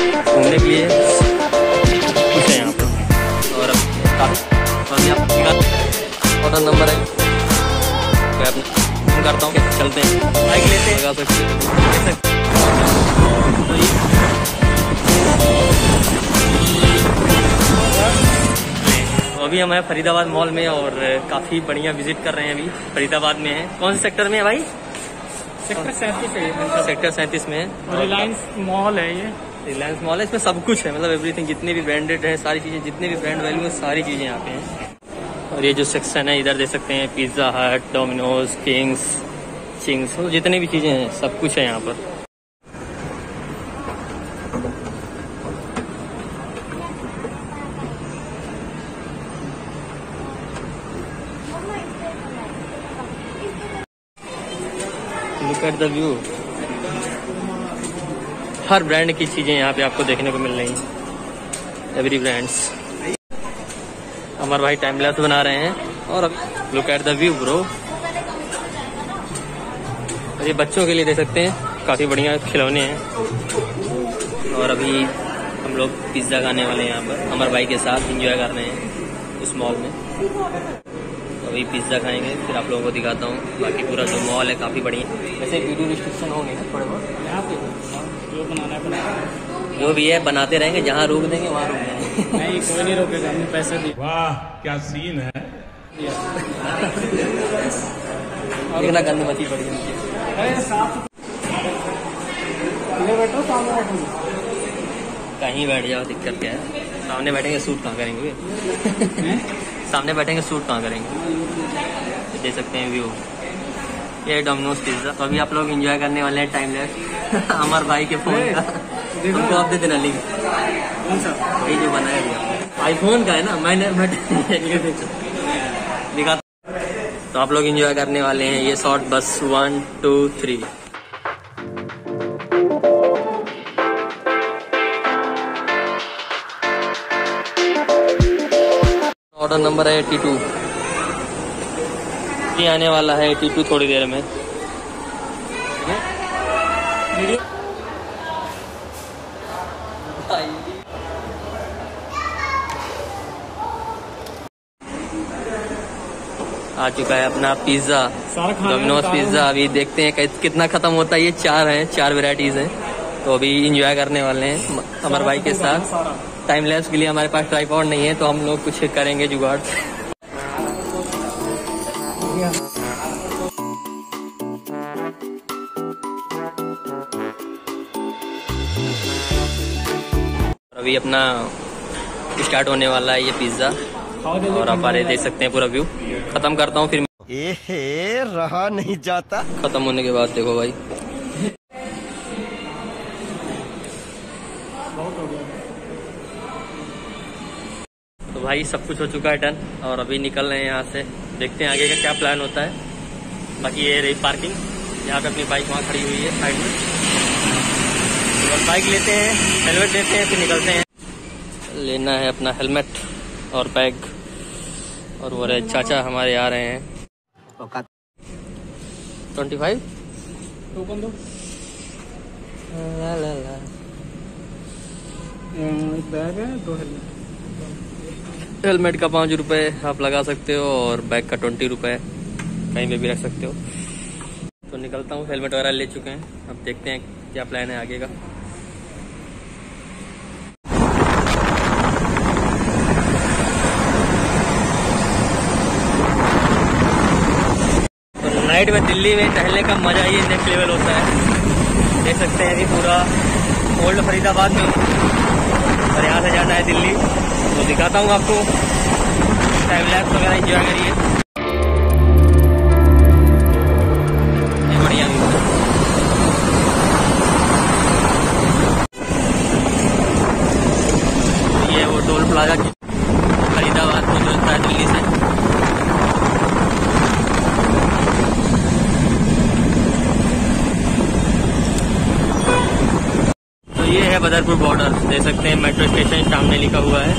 घूमने के लिए कुछ है यहाँ पर। और ऑर्डर नंबर है। मैं अपना फ़ोन करता हूँ चलते हैं। बाइक लेते हैं। सकते तो ये अभी हम हैं फरीदाबाद मॉल में और काफ़ी बढ़िया विज़िट कर रहे हैं अभी। फरीदाबाद में है। कौन से सेक्टर में है भाई? सेक्टर सैंतीस है। सेक्टर सैंतीस में है। रिलायंस मॉल है ये। रिलायंस मॉल है इसमें सब कुछ है मतलब एवरीथिंग जितने भी ब्रांडेड है, सारी चीज़ें, जितने भी ब्रांड वैल्यू है, सारी चीज़ें यहाँ पे हैं। और ये जो सेक्शन है, इधर देख सकते हैं Pizza Hut Domino's Kings Ching's जितने भी चीज़ें हैं, सब कुछ है यहाँ पर। लुक एट द व्यू हर ब्रांड की चीज़ें यहाँ पे आपको देखने को मिल रही हैं। एवरी ब्रांड्स हमारे भाई टाइम बना रहे हैं। और look at the view bro ये बच्चों के लिए देख सकते हैं। काफ़ी बढ़िया खिलौने हैं। और अभी हम लोग पिज़्ज़ा खाने वाले हैं यहाँ पर। हमारे भाई के साथ इंजॉय कर रहे हैं उस मॉल में। अभी पिज़्ज़ा खाएँगे। फिर आप लोगों को दिखाता हूँ। बाकी पूरा जो मॉल है, काफ़ी बढ़िया। वैसे वीडियो रिस्ट्रिक्शन होंगे ना थोड़े बहुत। बनाना है बनाना जो भी है बनाते रहेंगे जहाँ रोक देंगे वहाँ रोक देंगे। नहीं कोई नहीं रोकेगा हमने पैसे दिए। वाह क्या सीन है? देखना गंद मची पड़ी है। बैठो सामने बैठो। कहीं बैठ जाओ दिक्कत क्या है? सामने बैठेंगे सूट कहाँ करेंगे? सामने बैठेंगे सूट कहाँ करेंगे? दे सकते हैं व्यू ये डोमिनोज पिज्जा तो अभी आप लोग एंजॉय करने वाले हैं टाइम लैप्स अमर भाई के फ़ोन का। उनको आप दे देना लिंक कौन सा वही जो बनाया गया आईफोन का है ना? मैंने बट दिखा। तो आप लोग एंजॉय करने वाले हैं ये शॉर्ट बस one two three order number है एटी टू ये आने वाला है एटी टू थोड़ी देर में। आ चुका है अपना पिज्जा डोमिनोज पिज्जा अभी देखते हैं कितना खत्म होता है ये चार हैं चार वेराइटीज हैं। तो अभी इंजॉय करने वाले हैं अमर भाई के साथ। टाइम लैप्स के लिए हमारे पास ट्राईपॉड नहीं है तो हम लोग कुछ करेंगे जुगाड़। अभी अपना स्टार्ट होने वाला है ये पिज़्ज़ा और आप बारे देख सकते हैं पूरा व्यू खत्म करता हूँ फिर एहे रहा नहीं जाता। खत्म होने के बाद देखो भाई। तो भाई सब कुछ हो चुका है डन और अभी निकल रहे हैं यहाँ से। देखते हैं आगे का क्या प्लान होता है। बाकी ये रही पार्किंग यहाँ पे अपनी बाइक वहाँ खड़ी हुई है साइड में। बाइक लेते हैं हेलमेट लेते हैं, फिर निकलते हैं। लेना है अपना हेलमेट और बैग और वो रहे चाचा हमारे आ रहे हैं। ट्वेंटी फाइव हेलमेट हेलमेट का पाँच रुपये आप लगा सकते हो और बैग का ट्वेंटी रुपये कहीं पे भी रख सकते हो। तो निकलता हूँ हेलमेट वगैरह ले चुके हैं। अब देखते हैं क्या प्लान है आगे का तो नाइट में दिल्ली में टहलने का मज़ा ही नेक्स्ट लेवल होता है। देख सकते हैं अभी पूरा ओल्ड फरीदाबाद में। और यहाँ से जाना है दिल्ली। तो दिखाता हूँ आपको। टाइम लैब्स वगैरह इंजॉय करिए। बदरपुर बॉर्डर दे सकते हैं मेट्रो स्टेशन सामने लिखा हुआ है।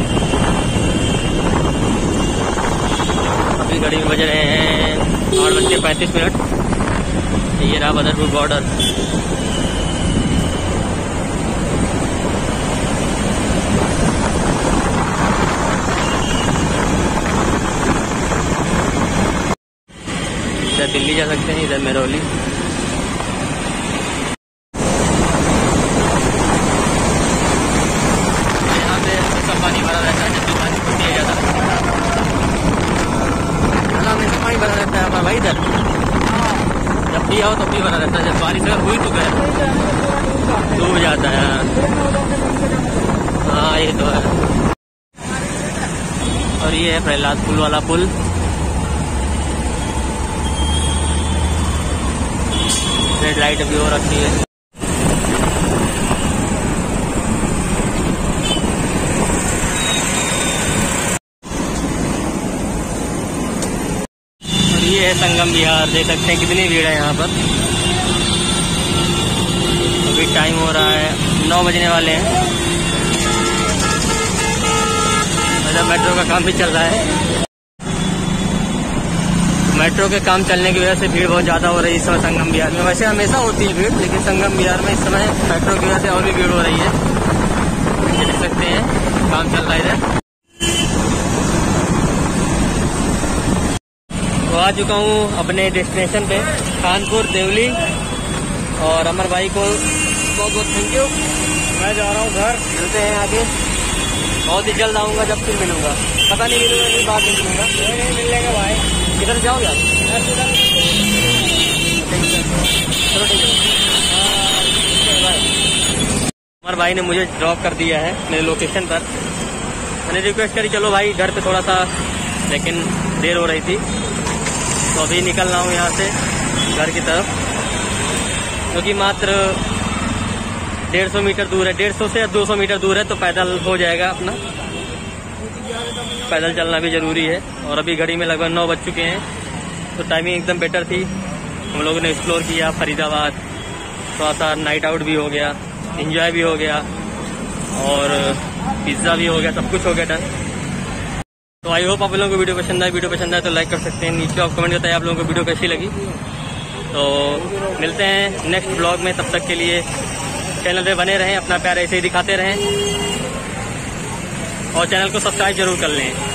अभी घड़ी में बज रहे हैं आठ बज के पैंतीस मिनट। ये रहा बदरपुर बॉर्डर दिल्ली जा सकते हैं, इधर मेरोली अगर हुई तो गए डूब जाता है हाँ। हाँ ये तो है। और ये है प्रहलाद पुल वाला पुल। रेड लाइट अभी हो रखी है। और ये है संगम बिहार देख सकते हैं कितनी भीड़ है यहाँ पर। हो रहा है। नौ बजने वाले हैं। मतलब मेट्रो का काम भी चल रहा है। मेट्रो के काम चलने की वजह से भीड़ बहुत ज़्यादा हो रही है इस समय संगम बिहार में। वैसे हमेशा होती है भीड़, लेकिन संगम बिहार में इस समय मेट्रो की वजह से और भी भीड़ हो रही है। देख सकते हैं, काम चल रहा है इधर। तो आ चुका हूँ अपने डेस्टिनेशन पे, कानपुर, देवली और अमर भाई को बहुत बहुत थैंक यू मैं जा रहा हूँ घर। मिलते हैं आगे। बहुत ही जल्द आऊँगा जब फिर मिलूँगा। पता नहीं मिलूँगा नहीं बाद में मिलूँगा। नहीं मिलने का भाई। किधर जाओगे आप? चलो ठीक है। बाय। अमर भाई ने मुझे ड्रॉप कर दिया है मेरे लोकेशन पर। मैंने रिक्वेस्ट करी चलो भाई घर पे थोड़ा सा लेकिन देर हो रही थी। तो अभी निकल रहा हूँ यहाँ से घर की तरफ़। क्योंकि मात्र डेढ़ सौ मीटर दूर है। डेढ़ सौ से दो सौ मीटर दूर है तो पैदल हो जाएगा अपना। पैदल चलना भी ज़रूरी है। और अभी घड़ी में लगभग नौ बज चुके हैं। तो टाइमिंग एकदम बेटर थी। हम लोगों ने एक्सप्लोर किया फरीदाबाद। थोड़ा सा नाइट आउट भी हो गया। इंजॉय भी हो गया। और पिज़्ज़ा भी हो गया। सब कुछ हो गया डन तो आई होप आप लोगों को वीडियो पसंद आए। वीडियो पसंद आए तो लाइक कर सकते हैं। नीचे आप कमेंट बताइए आप लोगों को वीडियो कैसी लगी। तो मिलते हैं नेक्स्ट ब्लॉग में। तब तक के लिए चैनल पे बने रहें, अपना प्यार ऐसे ही दिखाते रहें। और चैनल को सब्सक्राइब ज़रूर कर लें।